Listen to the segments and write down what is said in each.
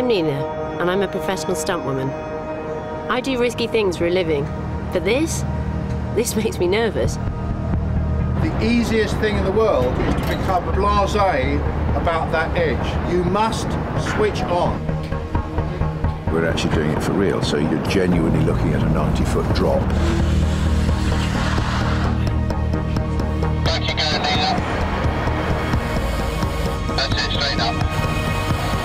I'm Nina, and I'm a professional stuntwoman. I do risky things for a living, but this, this makes me nervous. The easiest thing in the world is to become blasé about that edge. You must switch on. We're actually doing it for real, so you're genuinely looking at a 90 foot drop. Back you go, Nina. That's it, straight up.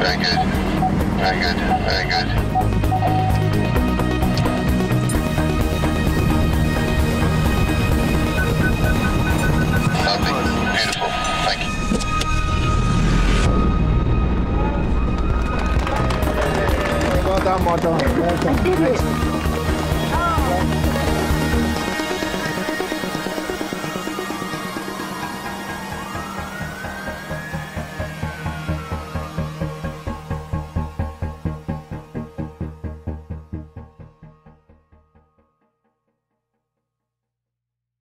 Very good. Very good. Very good. Lovely. Beautiful. Thank you. Well done, Michael. Well done.